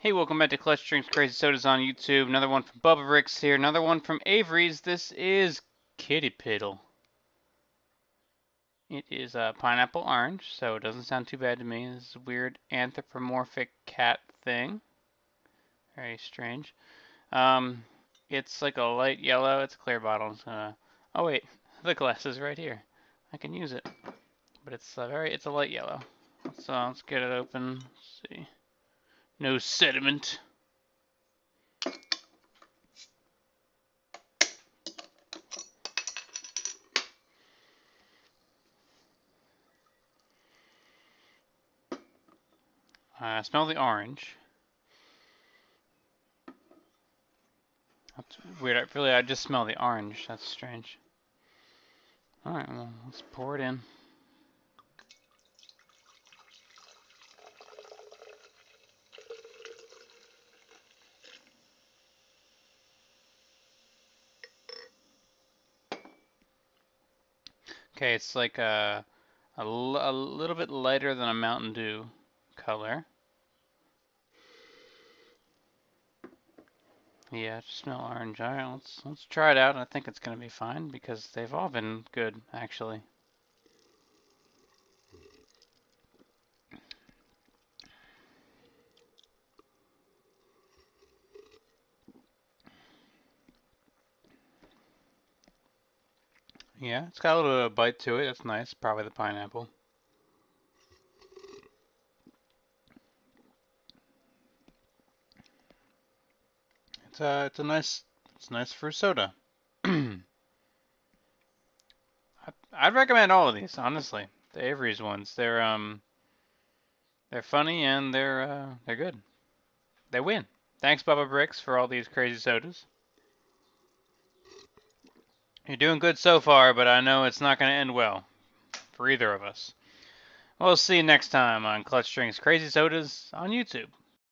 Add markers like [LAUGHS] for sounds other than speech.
Hey, welcome back to Clutch Drinks Crazy Sodas on YouTube. Another one from Bubba Bricks here. Another one from Avery's. This is Kitty Piddle. It is a pineapple orange, so it doesn't sound too bad to me. This is a weird anthropomorphic cat thing. Very strange. Um, it's like a light yellow. It's a clear bottle. Gonna... Uh, oh wait, [LAUGHS] the glass is right here. I can use it, but it's a very it's a light yellow. So let's get it open. Let's see. No sediment. I smell the orange. That's weird. I really, I just smell the orange. That's strange. All right, well, let's pour it in. Okay, it's like a, a, a little bit lighter than a Mountain Dew color. Yeah, smell orange. All right, let's let's try it out. I think it's gonna be fine because they've all been good actually. Yeah, it's got a little bit of bite to it. That's nice. Probably the pineapple. It's a, it's a nice, it's nice for soda. [CLEARS THROAT] I'd recommend all of these, honestly. The Avery's ones. They're um, they're funny and they're uh, they're good. They win. Thanks, Bubba Bricks, for all these crazy sodas. You're doing good so far, but I know it's not going to end well for either of us. We'll see you next time on Clutch Drinks Crazy Sodas on YouTube.